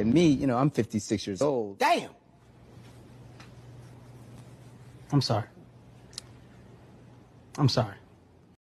And me, you know, I'm 56 years old. Damn. I'm sorry. I'm sorry.